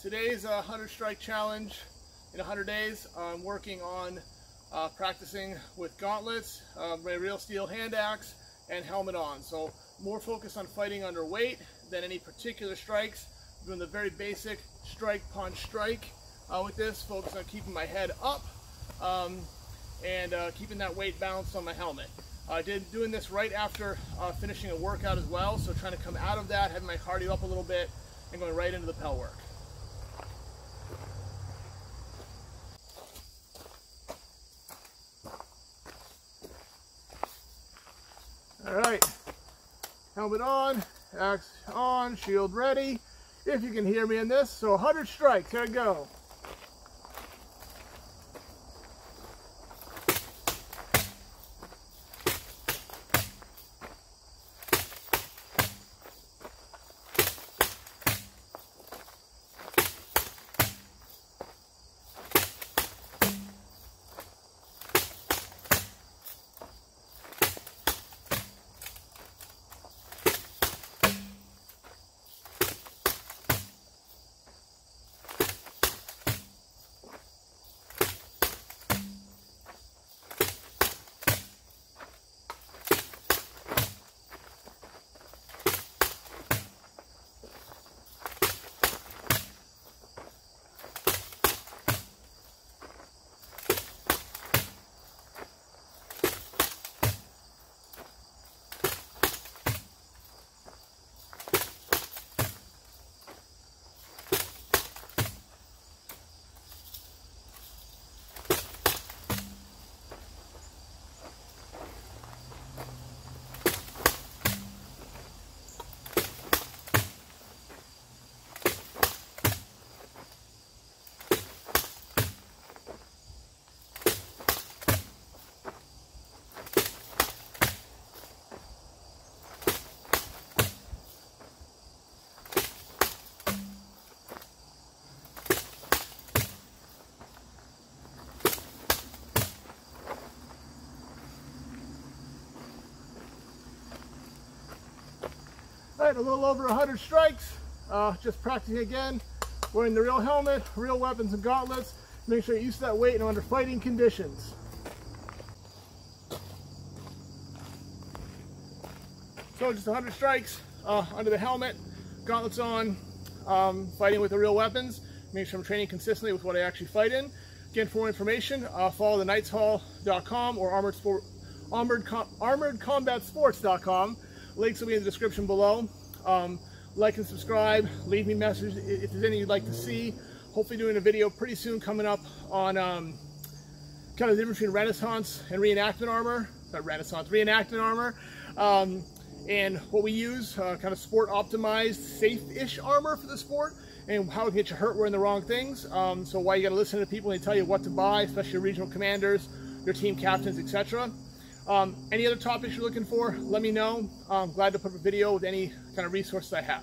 Today's a 100 strike challenge in 100 days. I'm working on uh, practicing with gauntlets, uh, my real steel hand axe, and helmet on. So more focus on fighting under weight than any particular strikes. Doing the very basic strike, punch, strike uh, with this. Focus on keeping my head up um, and uh, keeping that weight balanced on my helmet. I did doing this right after uh, finishing a workout as well. So trying to come out of that, having my cardio up a little bit, and going right into the pell work. All right, helmet on, axe on, shield ready. If you can hear me in this, so 100 strikes, here I go. All right, a little over 100 strikes. Uh, just practicing again, wearing the real helmet, real weapons and gauntlets. Make sure you're used to that weight and under fighting conditions. So just 100 strikes uh, under the helmet, gauntlets on, um, fighting with the real weapons. Make sure I'm training consistently with what I actually fight in. Again, for more information, uh, follow the knightshall.com or armored, sport, armored, com armoredcombatsports.com. Links will be in the description below. Um, like and subscribe, leave me messages if there's any you'd like to see. Hopefully doing a video pretty soon coming up on um, kind of the difference between Renaissance and reenactment armor. Not Renaissance, reenactment armor. Um, and what we use, uh, kind of sport optimized, safe-ish armor for the sport and how it can get you hurt wearing the wrong things. Um, so why you got to listen to people and tell you what to buy, especially your regional commanders, your team captains, etc. Um, any other topics you're looking for, let me know. I'm glad to put up a video with any kind of resources I have.